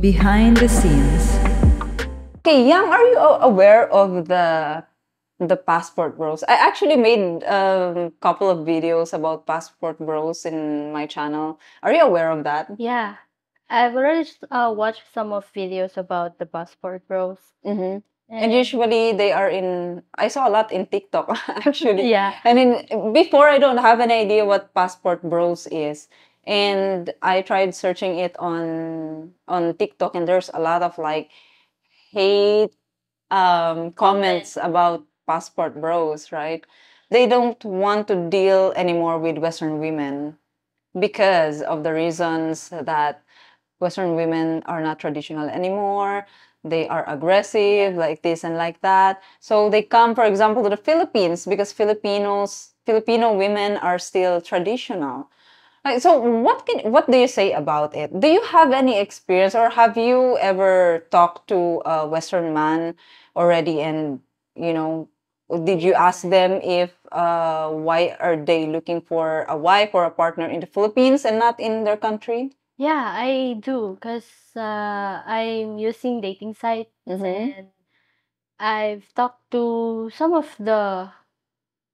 Behind the scenes. Okay, Yang, are you aware of the the passport bros? I actually made a couple of videos about passport bros in my channel. Are you aware of that? Yeah, I've already uh, watched some of videos about the passport bros. Mm-hmm. And usually they are in. I saw a lot in TikTok actually. yeah, I mean, before I don't have an idea what passport bros is, and I tried searching it on on TikTok, and there's a lot of like hate um, comments about passport bros, right? They don't want to deal anymore with Western women because of the reasons that Western women are not traditional anymore. They are aggressive, like this and like that. So they come, for example, to the Philippines because Filipinos, Filipino women are still traditional. Like, so what can what do you say about it? Do you have any experience or have you ever talked to a Western man already and you know did you ask them if uh, why are they looking for a wife or a partner in the Philippines and not in their country? yeah, I do because uh, I'm using dating sites Mhm. and I've talked to some of the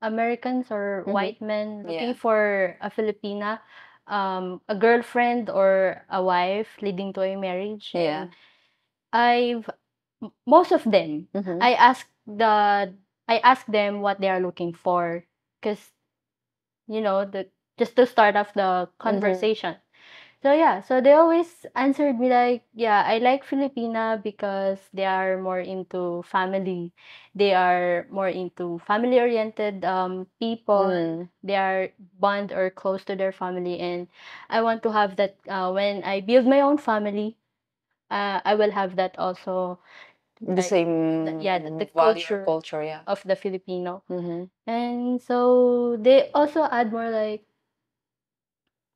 Americans or Mhm. white men looking Yeah. for a Filipina, um, a girlfriend or a wife leading to a marriage. Yeah. And I've m- most of them. Mhm. I ask the I ask them what they are looking for because you know the just to start off the conversation. So yeah, so they always answered me like, yeah, I like Filipina because they are more into family. They are more into family oriented um people. Mm. They are bond or close to their family and I want to have that uh, when I build my own family, uh, I will have that also The like, same yeah, the- the culture. culture, yeah. of the Filipino. Mm-hmm. And so they also add more like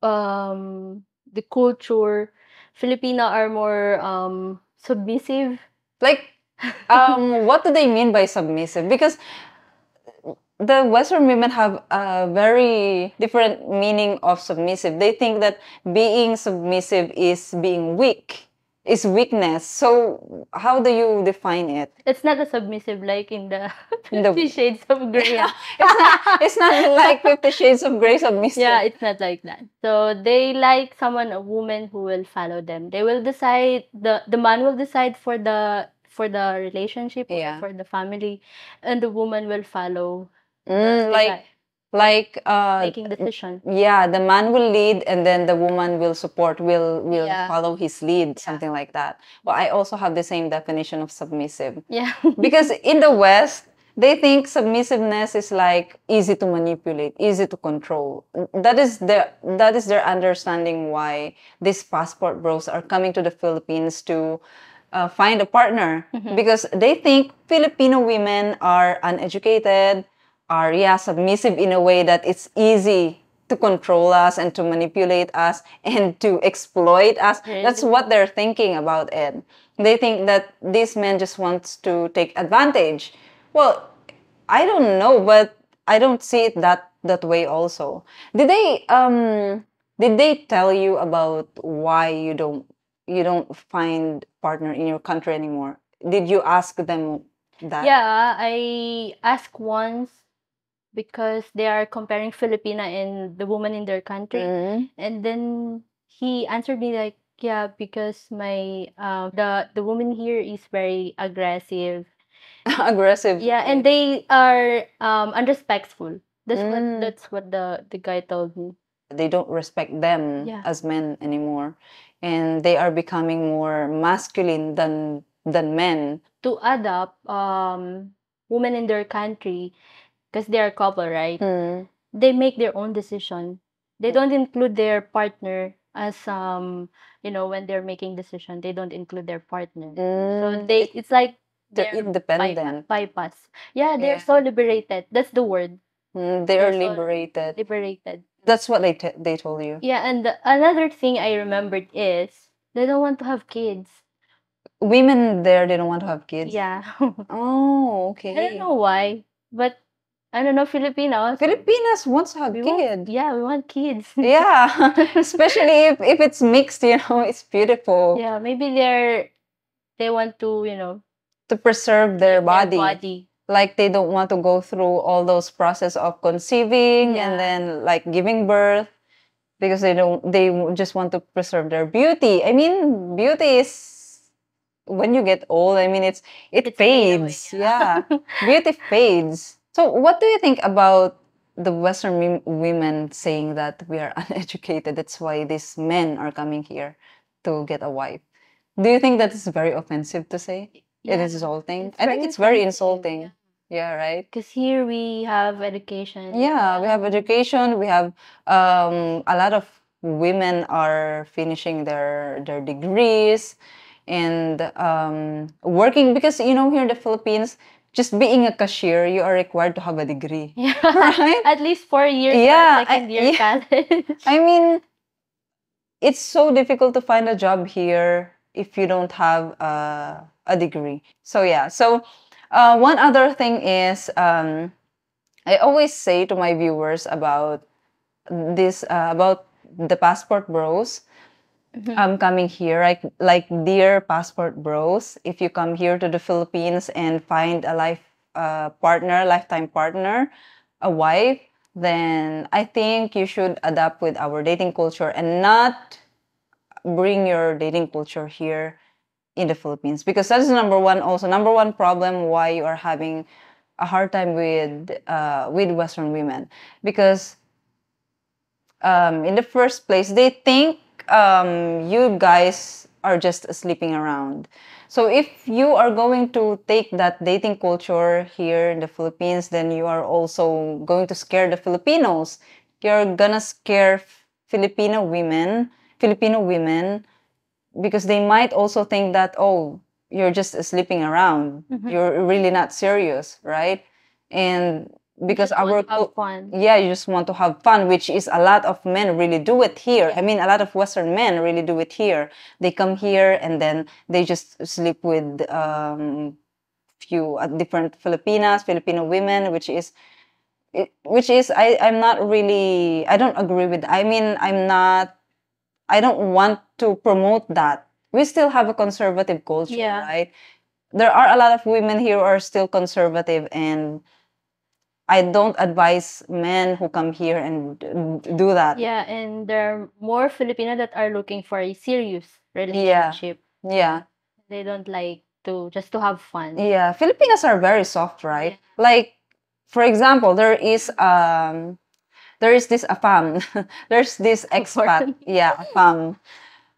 um the culture. filipina are more um submissive. Like, um, what do they mean by submissive? Because the Western women have a very different meaning of submissive. They think that being submissive is being weak, is weakness. So, how do you define it? It's not a submissive like in the In the- Fifty Shades of Grey. It's not, it's not like Fifty Shades of Grey submissive. yeah, it's not like that. So they like someone, a woman who will follow them. They will decide the the man will decide for the for the relationship or Yeah. for the family, and the woman will follow. Mm, like, like, uh, making decision. yeah the man will lead and then the woman will support will will Yeah. follow his lead something like that well i also have the same definition of submissive Yeah. because in the west they think submissiveness is like easy to manipulate easy to control that is their that is their understanding why these passport bros are coming to the philippines to uh, find a partner because they think filipino women are uneducated are yeah submissive in a way that it's easy to control us and to manipulate us and to exploit us. That's what they're thinking about it. They think that this man just wants to take advantage. Well i don't know but i don't see it that that way also. Did they um did they tell you about why you don't you don't find partner in your country anymore? Did you ask them that? Yeah, I asked once because they are comparing Filipina and the woman in their country. Mhm. And then he answered me like, yeah, because my uh, the the woman here is very aggressive. aggressive Yeah, and they are um unrespectful. That's Mm. what that's what the the guy told me. they don't respect them Yeah. as men anymore and they are becoming more masculine than than men To adopt um women in their country because they are a couple, right? they make their own decision. They don't include their partner as um you know when they're making decision. They don't include their partner. So Mm, they it's like they're they're independent bypass. Yeah, they're Yeah. so liberated. That's the word. Mm, they are They're so liberated Liberated. that's what they t- they told you Yeah, and the, another thing I remembered is they don't want to have kids. women there they don't want to have kids Yeah. oh okay I don't know why, but I don't know Filipinos. Filipinas wants to have we kids. yeah, we want kids. Yeah, especially if, if it's mixed, you know, it's beautiful yeah, maybe they're they want to, you know, to preserve their their body. body. Like they don't want to go through all those process of conceiving and then like giving birth because they don't they just want to preserve their beauty. I mean, beauty is when you get old. I mean, it's it It's fade away, fades. yeah, beauty fades. So, what do you think about the Western women saying that we are uneducated? That's why these men are coming here to get a wife. Do you think that is very offensive to say? It is insulting. It's I think it's very insulting. Yeah, right. Because here we have education. Yeah, we have education. We have um, a lot of women are finishing their their degrees and um, working because you know here in the Philippines, just being a cashier, you are required to have a degree. Yeah. Right? At least four years. Yeah. Second I- year yeah. college. I mean, it's so difficult to find a job here if you don't have a, a degree. So yeah. So uh, one other thing is um, I always say to my viewers about this uh, about the passport bros. Um, coming here, like like dear passport bros, if you come here to the Philippines and find a life uh, partner, lifetime partner, a wife, then I think you should adapt with our dating culture and not bring your dating culture here in the Philippines. Because that is number one also number one problem why you are having a hard time with uh, with Western women. Because um, in the first place, they think um, you guys are just sleeping around. So if you are going to take that dating culture here in the Philippines, then you are also going to scare the Filipinos. You're gonna scare Filipino women, Filipino women, because they might also think that oh, you're just sleeping around. You're really not serious, right? And because our to have fun. yeah, you just want to have fun, which is a lot of men really do it here. I mean, a lot of Western men really do it here. They come here and then they just sleep with um, few uh, different Filipinas, Filipino women, which is, it, which is I I'm not really I don't agree with. I mean, I'm not. I don't want to promote that. We still have a conservative culture, Yeah. right? There are a lot of women here who are still conservative and I don't advise men who come here and do that. Yeah, and there are more Filipino that are looking for a serious relationship. Yeah. yeah. They don't like to just to have fun. Yeah. Filipinas are very soft, right? Like, for example, there is um there is this afam. There's this expat. Yeah, afam.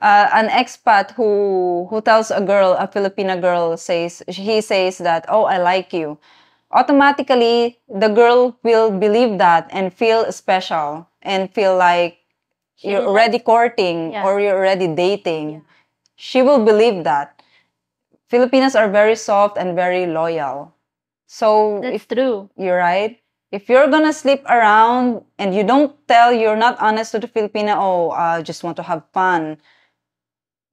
Uh, an expat who who tells a girl, a Filipina girl says he says that, "Oh, I like you." Automatically, the girl will believe that and feel special and feel like She you're already courting Yeah. or you're already dating. She will believe that. Filipinas are very soft and very loyal. So That's if true. you're right, if you're gonna sleep around and you don't tell, you're not honest to the Filipina, oh, I just want to have fun.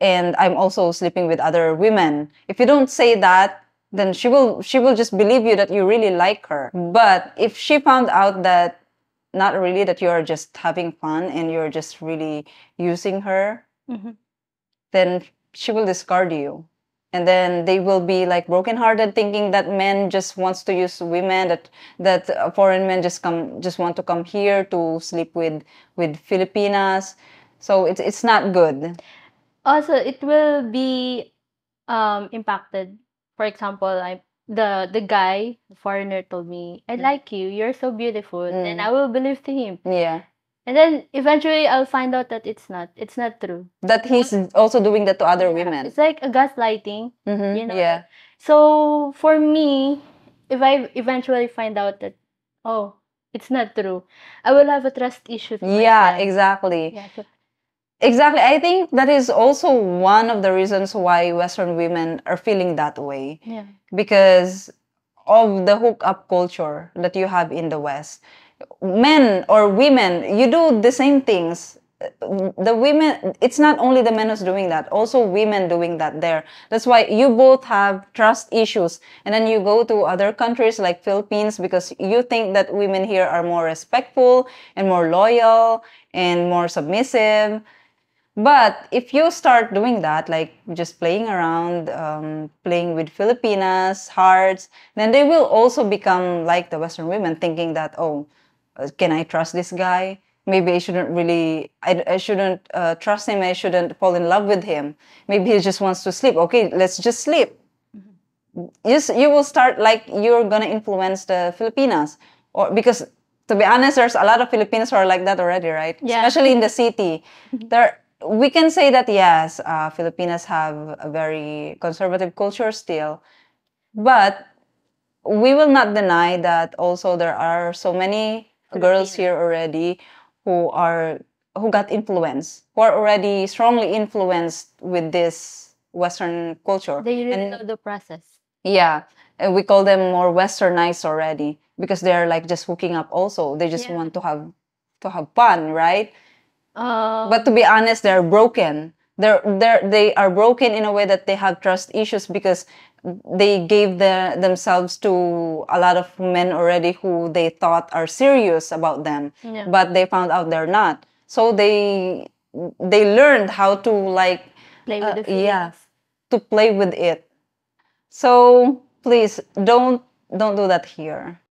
And I'm also sleeping with other women. If you don't say that, then she will she will just believe you that you really like her. But if she found out that not really that you're just having fun and you're just really using her, Mhm. then she will discard you. And then they will be like brokenhearted, thinking that men just wants to use women, that that foreign men just come just want to come here to sleep with with Filipinas. So it's it's not good. Also, it will be um impacted. For example, I the the guy, the foreigner told me, "I like you. You're so beautiful," and Mm. I will believe to him. Yeah, And then eventually, I'll find out that it's not. It's not true. that he's also doing that to other women. It's like a gaslighting. Mhm, you know, yeah, So for me, if I eventually find out that, oh, it's not true, I will have a trust issue. yeah, myself. exactly. Yeah, so Exactly. I think that is also one of the reasons why Western women are feeling that way. yeah. because of the hookup culture that you have in the West. Men or women, you do the same things the women it's not only the men who's doing that also women doing that there that's why you both have trust issues and then you go to other countries like philippines because you think that women here are more respectful and more loyal and more submissive but if you start doing that, like just playing around, um, playing with Filipinas, hearts, then they will also become like the Western women, thinking that, oh, uh, can I trust this guy? Maybe I shouldn't really, I, I shouldn't uh, trust him. I shouldn't fall in love with him. Maybe he just wants to sleep. Okay, let's just sleep. Yes, you will start like you're gonna influence the Filipinas, or because to be honest, there's a lot of Filipinos who are like that already, right? Yeah. Especially in the city, there we can say that yes, uh, Filipinas have a very conservative culture still, but we will not deny that also there are so many girls here already who are who got influenced, who are already strongly influenced with this Western culture. They really And- know the process. yeah, and we call them more westernized already because they're like just hooking up. Also, they just Yeah. want to have to have fun, right? Uh, But to be honest, they're broken. They're they're they are broken in a way that they have trust issues because they gave the, themselves to a lot of men already who they thought are serious about them, Yeah. but they found out they're not. So they they learned how to like play uh, with the yeah. to play with it. So please don't don't do that here.